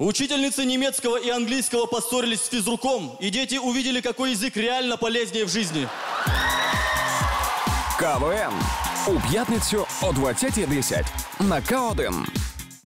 Учительницы немецкого и английского поссорились с физруком, и дети увидели, какой язык реально полезнее в жизни. КВН у п'ятницю о 20.10 на К1.